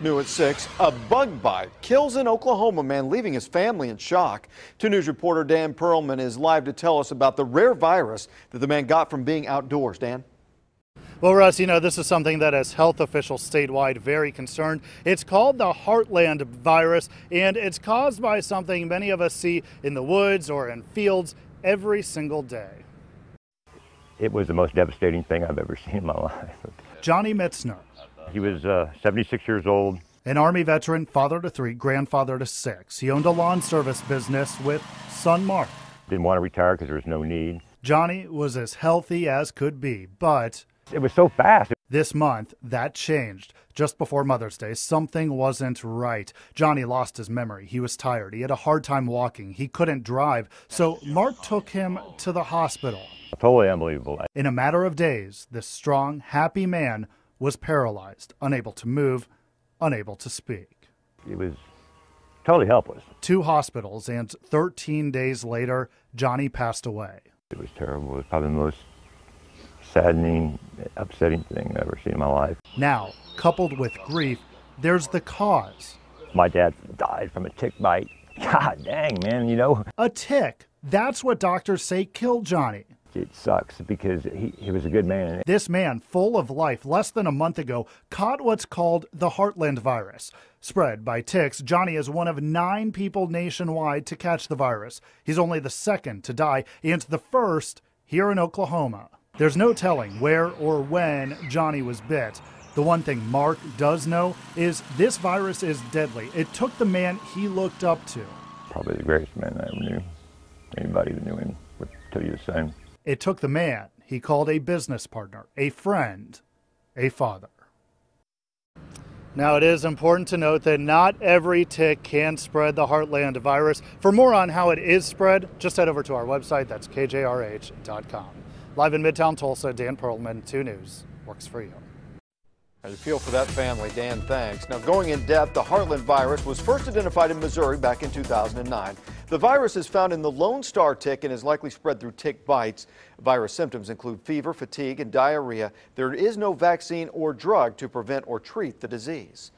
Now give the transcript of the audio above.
New at 6, a bug bite kills an Oklahoma man, leaving his family in shock. 2 News reporter Dan Perlman is live to tell us about the rare virus that the man got from being outdoors. Dan? Well, Russ, you know, this is something that has health officials statewide very concerned. It's called the Heartland virus, and it's caused by something many of us see in the woods or in fields every single day. It was the most devastating thing I've ever seen in my life. Johnny Mitzner he was uh, 76 years old. An Army veteran, father to three, grandfather to six. He owned a lawn service business with son Mark. Didn't want to retire because there was no need. Johnny was as healthy as could be, but it was so fast. This month, that changed. Just before Mother's Day, something wasn't right. Johnny lost his memory. He was tired. He had a hard time walking. He couldn't drive. So Mark took him to the hospital. Totally unbelievable. In a matter of days, this strong, happy man was paralyzed, unable to move, unable to speak. He was totally helpless. Two hospitals, and 13 days later, Johnny passed away. It was terrible. It was probably the most saddening, upsetting thing I've ever seen in my life. Now, coupled with grief, there's the cause. My dad died from a tick bite. God dang, man, you know. A tick. That's what doctors say killed Johnny it sucks because he, he was a good man. This man, full of life, less than a month ago, caught what's called the Heartland virus. Spread by ticks, Johnny is one of nine people nationwide to catch the virus. He's only the second to die and the first here in Oklahoma. There's no telling where or when Johnny was bit. The one thing Mark does know is this virus is deadly. It took the man he looked up to. Probably the greatest man I ever knew. Anybody that knew him would tell you the same. It took the man he called a business partner, a friend, a father. Now, it is important to note that not every tick can spread the Heartland virus. For more on how it is spread, just head over to our website. That's kjrh.com. Live in Midtown Tulsa, Dan Perlman, 2 News, works for you. I feel for that family, Dan, thanks. Now, going in depth, the Heartland virus was first identified in Missouri back in 2009. The virus is found in the Lone Star tick and is likely spread through tick bites. Virus symptoms include fever, fatigue, and diarrhea. There is no vaccine or drug to prevent or treat the disease.